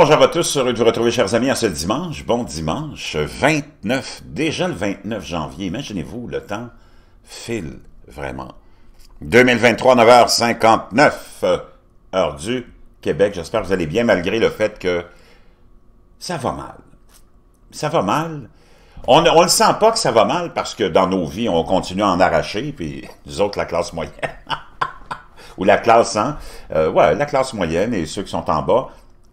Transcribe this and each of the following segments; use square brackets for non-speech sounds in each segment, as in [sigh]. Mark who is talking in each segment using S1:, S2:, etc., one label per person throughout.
S1: Bonjour à tous, heureux de vous retrouver, chers amis, à ce dimanche. Bon dimanche, 29, déjà le 29 janvier. Imaginez-vous, le temps file vraiment. 2023, 9h59, heure du Québec. J'espère que vous allez bien, malgré le fait que ça va mal. Ça va mal. On ne le sent pas que ça va mal parce que dans nos vies, on continue à en arracher, puis nous autres, la classe moyenne. [laughs] Ou la classe, hein? Euh, ouais, la classe moyenne et ceux qui sont en bas,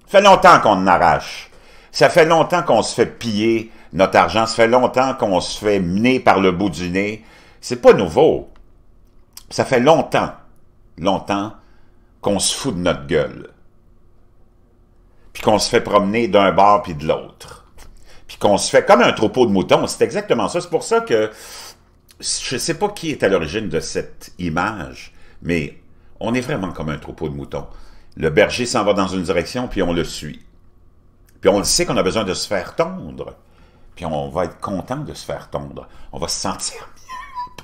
S1: ça fait longtemps qu'on arrache. Ça fait longtemps qu'on se fait piller notre argent. Ça fait longtemps qu'on se fait mener par le bout du nez. C'est pas nouveau. Ça fait longtemps, longtemps qu'on se fout de notre gueule. Puis qu'on se fait promener d'un bord puis de l'autre. Puis qu'on se fait comme un troupeau de moutons. C'est exactement ça. C'est pour ça que je sais pas qui est à l'origine de cette image, mais on est vraiment comme un troupeau de moutons. Le berger s'en va dans une direction, puis on le suit. Puis on le sait qu'on a besoin de se faire tondre. Puis on va être content de se faire tondre. On va se sentir mieux. [laughs]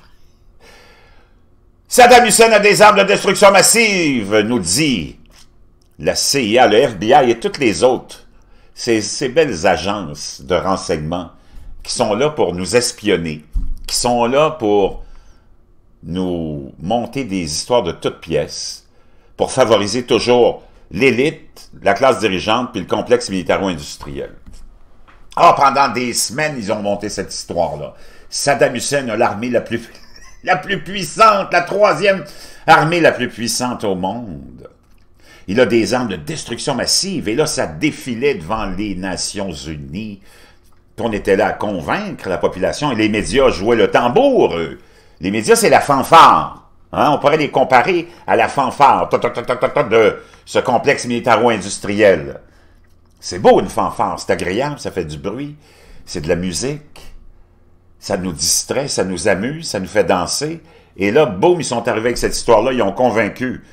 S1: Saddam Hussein a des armes de destruction massive, nous dit la CIA, le FBI et toutes les autres, ces, ces belles agences de renseignement qui sont là pour nous espionner, qui sont là pour nous monter des histoires de toutes pièces, pour favoriser toujours l'élite, la classe dirigeante, puis le complexe militaro-industriel. Ah, pendant des semaines, ils ont monté cette histoire-là. Saddam Hussein a l'armée la plus, [laughs] la plus puissante, la troisième armée la plus puissante au monde. Il a des armes de destruction massive, et là, ça défilait devant les Nations Unies. On était là à convaincre la population, et les médias jouaient le tambour. Les médias, c'est la fanfare. Hein, on pourrait les comparer à la fanfare de ce complexe militaro-industriel. C'est beau une fanfare, c'est agréable, ça fait du bruit, c'est de la musique, ça nous distrait, ça nous amuse, ça nous fait danser. Et là, boum, ils sont arrivés avec cette histoire-là, ils ont convaincu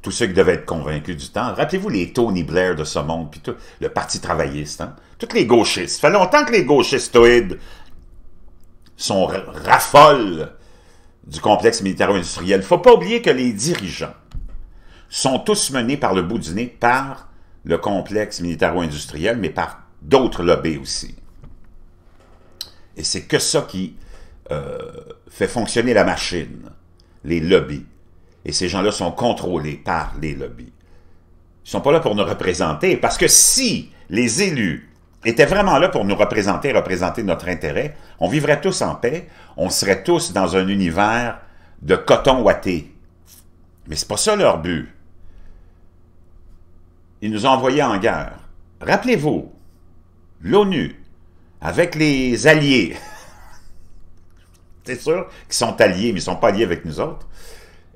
S1: tous ceux qui devaient être convaincus du temps. Rappelez-vous les Tony Blair de ce monde, puis tout, le Parti travailliste, hein? tous les gauchistes. Ça fait longtemps que les gauchistoïdes sont raffolent du complexe militaro-industriel. Il ne faut pas oublier que les dirigeants sont tous menés par le bout du nez par le complexe militaro-industriel, mais par d'autres lobbies aussi. Et c'est que ça qui euh, fait fonctionner la machine, les lobbies. Et ces gens-là sont contrôlés par les lobbies. Ils ne sont pas là pour nous représenter, parce que si les élus était vraiment là pour nous représenter, représenter notre intérêt, on vivrait tous en paix, on serait tous dans un univers de coton ouaté. Mais c'est pas ça leur but. Ils nous ont envoyés en guerre. Rappelez-vous, l'ONU, avec les alliés, [laughs] c'est sûr qu'ils sont alliés, mais ils ne sont pas alliés avec nous autres.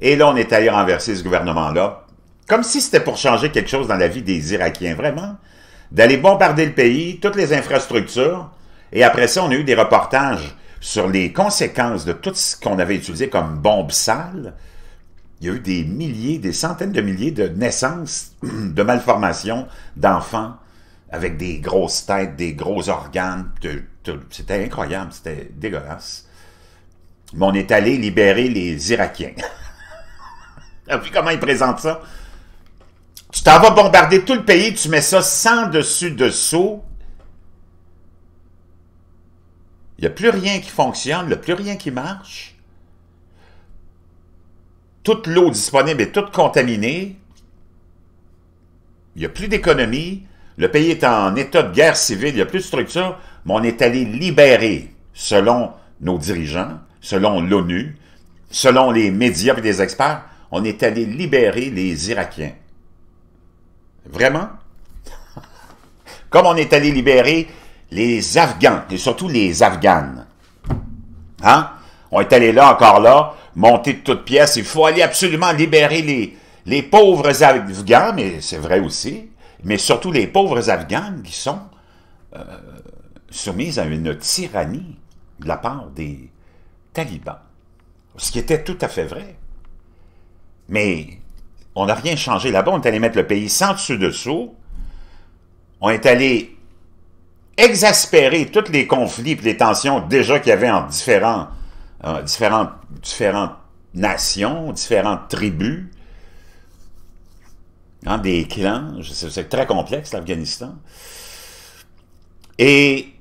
S1: Et là, on est allé renverser ce gouvernement-là, comme si c'était pour changer quelque chose dans la vie des Irakiens. Vraiment, d'aller bombarder le pays, toutes les infrastructures, et après ça, on a eu des reportages sur les conséquences de tout ce qu'on avait utilisé comme bombes sales. Il y a eu des milliers, des centaines de milliers de naissances [clears throat] de malformations d'enfants avec des grosses têtes, des gros organes. C'était incroyable, c'était dégueulasse. Mais on est allé libérer les Irakiens. [laughs] vu comment ils présentent ça? Tu t'en vas bombarder tout le pays, tu mets ça sans dessus-dessous. Il n'y a plus rien qui fonctionne, il n'y a plus rien qui marche. Toute l'eau disponible est toute contaminée. Il n'y a plus d'économie. Le pays est en état de guerre civile, il n'y a plus de structure, mais on est allé libérer, selon nos dirigeants, selon l'ONU, selon les médias et les experts, on est allé libérer les Irakiens. Vraiment? Comme on est allé libérer les Afghans, et surtout les Afghanes. Hein? On est allé là, encore là, monter de toutes pièces. Il faut aller absolument libérer les, pauvres Afghans, mais c'est vrai aussi, mais surtout les pauvres Afghanes qui sont euh, soumis à une tyrannie de la part des talibans. Ce qui était tout à fait vrai. Mais on n'a rien changé là-bas. On est allé mettre le pays sans dessus-dessous. On est allé exaspérer tous les conflits et les tensions déjà qu'il y avait en différents, euh, différentes, différentes nations, différentes tribus. hein, des clans, c'est très complexe l'Afghanistan. Et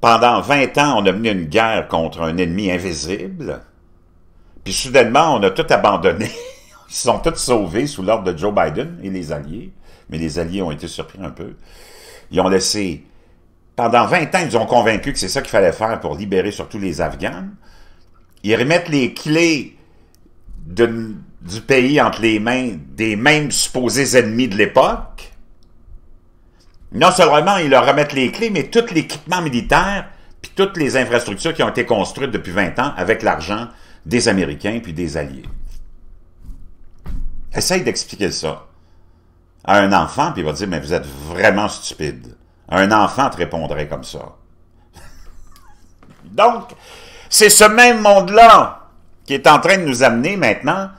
S1: pendant 20 ans, on a mené une guerre contre un ennemi invisible, puis soudainement, on a tout abandonné. [laughs] Ils sont tous sauvés sous l'ordre de Joe Biden et les alliés, mais les alliés ont été surpris un peu. Ils ont laissé... Pendant 20 ans, ils ont convaincu que c'est ça qu'il fallait faire pour libérer surtout les Afghans. Ils remettent les clés du pays entre les mains des mêmes supposés ennemis de l'époque. Non seulement ils leur remettent les clés, mais tout l'équipement militaire, puis toutes les infrastructures qui ont été construites depuis 20 ans avec l'argent des Américains puis des Alliés. Essaye d'expliquer ça à un enfant, puis il va dire, mais vous êtes vraiment stupide. Un enfant te répondrait comme ça. [laughs] Donc, c'est ce même monde-là qui est en train de nous amener maintenant,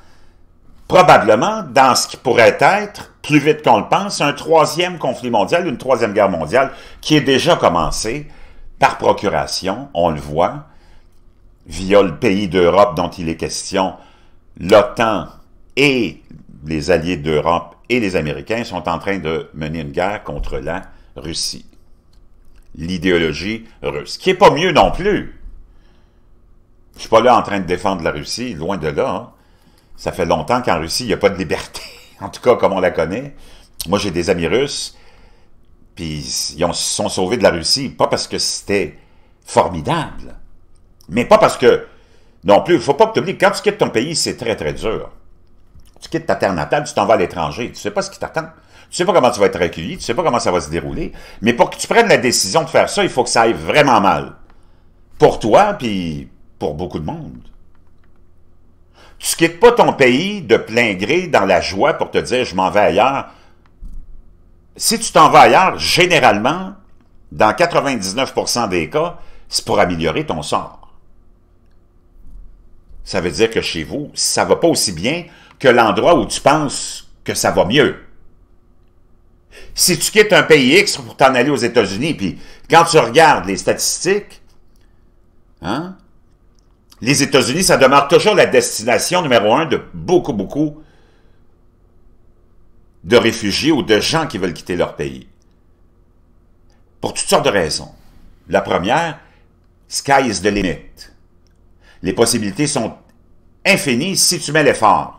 S1: probablement, dans ce qui pourrait être, plus vite qu'on le pense, un troisième conflit mondial, une troisième guerre mondiale, qui est déjà commencée par procuration, on le voit, via le pays d'Europe dont il est question, l'OTAN et les alliés d'Europe et les Américains sont en train de mener une guerre contre la Russie. L'idéologie russe, qui n'est pas mieux non plus. Je suis pas là en train de défendre la Russie, loin de là. Hein. Ça fait longtemps qu'en Russie, il n'y a pas de liberté, [laughs] en tout cas comme on la connaît. Moi, j'ai des amis russes, puis ils se sont sauvés de la Russie, pas parce que c'était formidable, mais pas parce que, non plus, il ne faut pas que tu oublies, quand tu quittes ton pays, c'est très, très dur. Tu quittes ta terre natale, tu t'en vas à l'étranger, tu ne sais pas ce qui t'attend. Tu sais pas comment tu vas être accueilli, tu sais pas comment ça va se dérouler. Mais pour que tu prennes la décision de faire ça, il faut que ça aille vraiment mal. Pour toi, puis pour beaucoup de monde. Tu quittes pas ton pays de plein gré dans la joie pour te dire « je m'en vais ailleurs ». Si tu t'en vas ailleurs, généralement, dans 99% des cas, c'est pour améliorer ton sort. Ça veut dire que chez vous, ça ne va pas aussi bien que l'endroit où tu penses que ça va mieux. Si tu quittes un pays X pour t'en aller aux États-Unis, puis quand tu regardes les statistiques, hein, les États-Unis, ça demeure toujours la destination numéro un de beaucoup, beaucoup de réfugiés ou de gens qui veulent quitter leur pays. Pour toutes sortes de raisons. La première, sky is the limit. Les possibilités sont infinies si tu mets l'effort.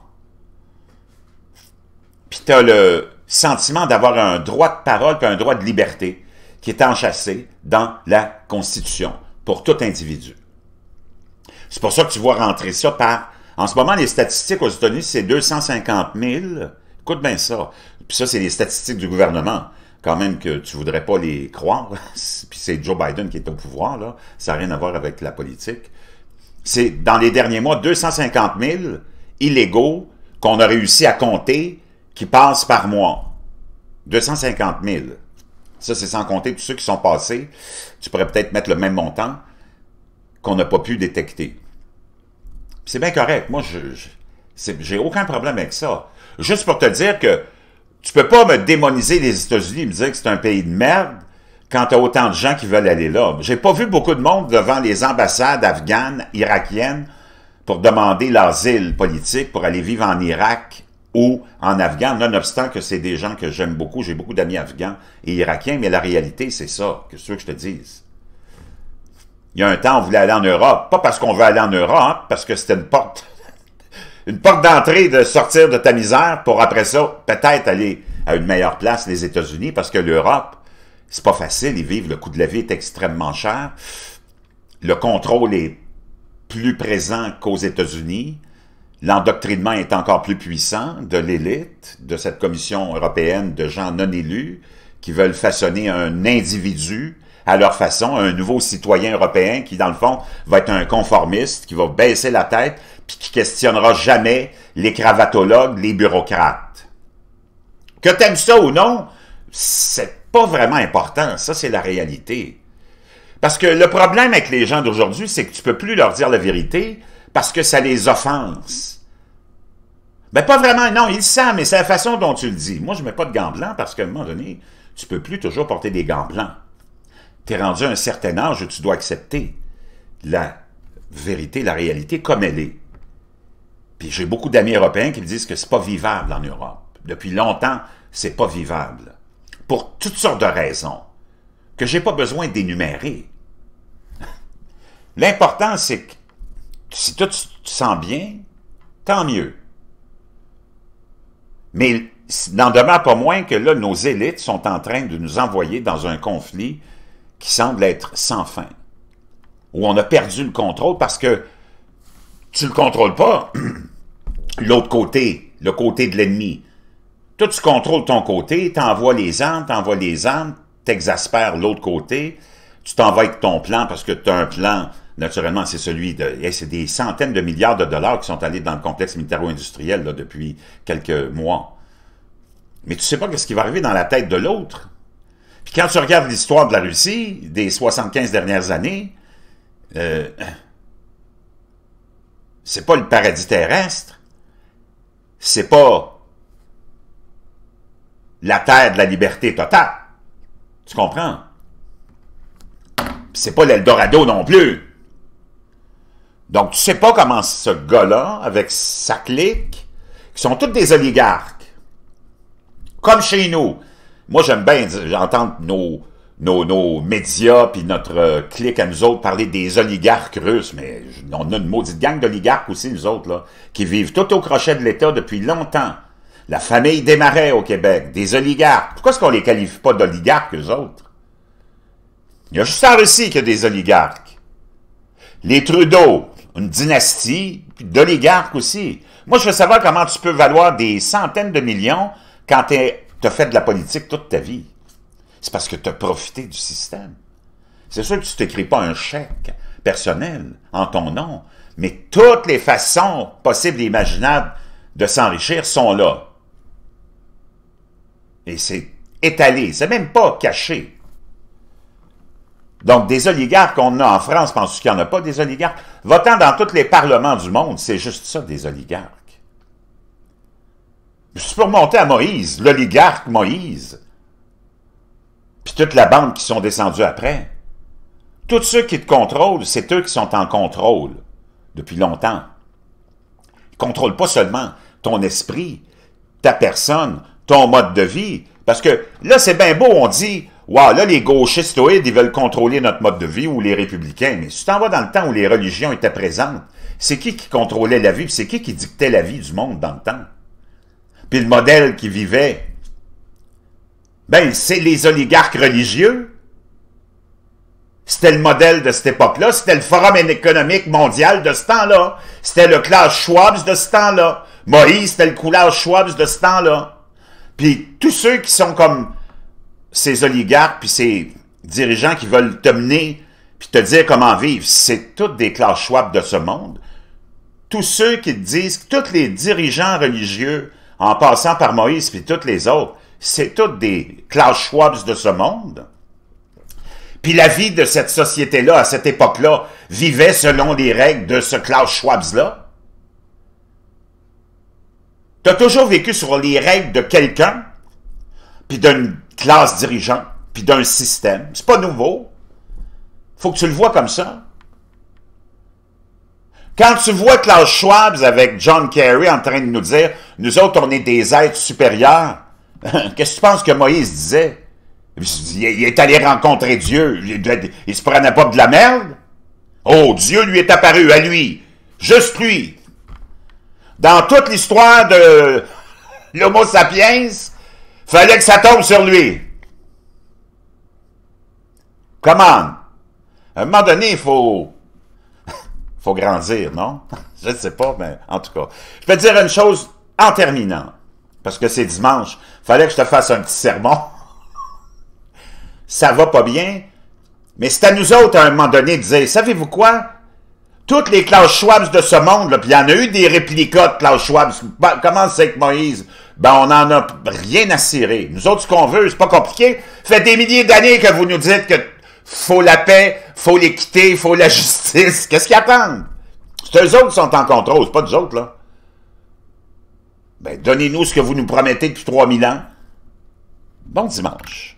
S1: Puis tu as le sentiment d'avoir un droit de parole puis un droit de liberté qui est enchâssé dans la Constitution pour tout individu. C'est pour ça que tu vois rentrer ça par... En ce moment, les statistiques aux États-Unis, c'est 250 000. Écoute bien ça. Puis ça, c'est les statistiques du gouvernement. Quand même que tu voudrais pas les croire. [laughs] Puis c'est Joe Biden qui est au pouvoir, là. Ça n'a rien à voir avec la politique. C'est, dans les derniers mois, 250 000 illégaux qu'on a réussi à compter qui passent par mois. 250 000. Ça, c'est sans compter tous ceux qui sont passés. Tu pourrais peut-être mettre le même montant qu'on n'a pas pu détecter. C'est bien correct. Moi, je j'ai aucun problème avec ça. Juste pour te dire que tu peux pas me démoniser les États-Unis et me dire que c'est un pays de merde quand tu as autant de gens qui veulent aller là. J'ai pas vu beaucoup de monde devant les ambassades afghanes, irakiennes, pour demander l'asile politique, pour aller vivre en Irak ou en Afghan, nonobstant que c'est des gens que j'aime beaucoup, j'ai beaucoup d'amis afghans et irakiens, mais la réalité, c'est ça, que ce que je te dise. Il y a un temps, on voulait aller en Europe. Pas parce qu'on veut aller en Europe, parce que c'était une porte, [laughs] une porte d'entrée de sortir de ta misère pour après ça, peut-être aller à une meilleure place, les États-Unis, parce que l'Europe, c'est pas facile, ils vivent, le coût de la vie est extrêmement cher. Le contrôle est plus présent qu'aux États-Unis. L'endoctrinement est encore plus puissant de l'élite, de cette commission européenne de gens non élus qui veulent façonner un individu à leur façon, un nouveau citoyen européen qui, dans le fond, va être un conformiste, qui va baisser la tête, puis qui questionnera jamais les cravatologues, les bureaucrates. Que t'aimes ça ou non, c'est pas vraiment important. Ça, c'est la réalité. Parce que le problème avec les gens d'aujourd'hui, c'est que tu peux plus leur dire la vérité parce que ça les offense. Ben, pas vraiment, non, ils savent, mais c'est la façon dont tu le dis. Moi, je mets pas de gants blancs parce qu'à un moment donné, tu peux plus toujours porter des gants blancs tu es rendu à un certain âge où tu dois accepter la vérité, la réalité comme elle est. Puis j'ai beaucoup d'amis européens qui me disent que c'est pas vivable en Europe. depuis longtemps, c'est pas vivable. Pour toutes sortes de raisons que j'ai pas besoin d'énumérer. [laughs] L'important, c'est que si toi tu te sens bien, tant mieux. Mais n'en demeure pas moins que là, nos élites sont en train de nous envoyer dans un conflit qui semble être sans fin, où on a perdu le contrôle parce que tu ne le contrôles pas, [clears throat] l'autre côté, le côté de l'ennemi. Toi, tu contrôles ton côté, tu envoies les armes, tu envoies les armes, tu exaspères l'autre côté, tu t'en vas avec ton plan parce que tu as un plan, naturellement, c'est celui de... c'est des centaines de milliards de dollars qui sont allés dans le complexe militaro-industriel depuis quelques mois. Mais tu sais pas ce qui va arriver dans la tête de l'autre. Puis quand tu regardes l'histoire de la Russie des 75 dernières années, euh, c'est pas le paradis terrestre, c'est pas la terre de la liberté totale. Tu comprends? C'est pas l'Eldorado non plus. Donc, tu sais pas comment ce gars-là, avec sa clique, qui sont tous des oligarques, comme chez nous. Moi, j'aime bien entendre nos, nos, nos médias puis notre euh, clique à nous autres parler des oligarques russes, mais on a une maudite gang d'oligarques aussi, nous autres, qui vivent tout au crochet de l'État depuis longtemps. La famille Desmarais au Québec, des oligarques. Pourquoi est-ce qu'on les qualifie pas d'oligarques, eux autres? Il y a juste en Russie qu'il y a des oligarques. Les Trudeau, une dynastie, d'oligarques aussi. Moi, je veux savoir comment tu peux valoir des centaines de millions quand tu as fait de la politique toute ta vie. C'est parce que tu as profité du système. C'est sûr que tu t'écris pas un chèque personnel en ton nom, mais toutes les façons possibles et imaginables de s'enrichir sont là. Et c'est étalé, c'est même pas caché. Donc, des oligarques qu'on a en France, penses-tu qu'il n'y en a pas des oligarques? Votant dans tous les parlements du monde, c'est juste ça, des oligarques. Je peux remonter à Moïse, l'oligarque Moïse puis toute la bande qui sont descendus après. Tous ceux qui te contrôlent, c'est eux qui sont en contrôle depuis longtemps. Ils ne contrôlent pas seulement ton esprit, ta personne, ton mode de vie. Parce que là, c'est bien beau, on dit, wow, là, les gauchistoïdes, ils veulent contrôler notre mode de vie ou les républicains. Mais si tu t'en vas dans le temps où les religions étaient présentes, c'est qui qui contrôlait la vie, c'est qui qui dictait la vie du monde dans le temps? Puis le modèle qui vivait ben, c'est les oligarques religieux. C'était le modèle de cette époque-là. C'était le Forum économique mondial de ce temps-là. C'était le Klaus Schwab de ce temps-là. Moïse, c'était le Klaus Schwab de ce temps-là. Puis tous ceux qui sont comme ces oligarques, puis ces dirigeants qui veulent te mener, puis te dire comment vivre, c'est tous des Klaus Schwab de ce monde. Tous ceux qui te disent, tous les dirigeants religieux, en passant par Moïse, puis tous les autres, c'est toutes des Klaus Schwabs de ce monde. Puis la vie de cette société-là, à cette époque-là, vivait selon les règles de ce Klaus Schwabs-là. Tu as toujours vécu sur les règles de quelqu'un, puis d'une classe dirigeante, puis d'un système. C'est pas nouveau. faut que tu le vois comme ça. Quand tu vois Klaus Schwab avec John Kerry en train de nous dire, nous autres, on est des êtres supérieurs, [laughs] Qu'est-ce que tu penses que Moïse disait? Il est allé rencontrer Dieu. Il se prenait pas de la merde? Oh, Dieu lui est apparu à lui. Juste lui. Dans toute l'histoire de l'Homo sapiens, fallait que ça tombe sur lui. Comment? À un moment donné, il faut, [laughs] faut grandir, non? [laughs] Je ne sais pas, mais en tout cas. Je peux te dire une chose en terminant parce que c'est dimanche, fallait que je te fasse un petit sermon. [laughs] Ça va pas bien, mais c'est à nous autres, à un moment donné, de dire, savez-vous quoi? Toutes les Klaus Schwab de ce monde, puis il y en a eu des réplicas de Klaus Schwab. Ben, comment c'est que Moïse? Ben, on n'en a rien à cirer. Nous autres, ce qu'on veut, c'est pas compliqué. Fait des milliers d'années que vous nous dites que faut la paix, faut l'équité, faut la [laughs] justice. Qu'est-ce qu'ils attendent? C'est eux autres qui sont en contrôle, c'est pas nous autres, là. Ben, donnez-nous ce que vous nous promettez depuis 3000 ans. Bon dimanche.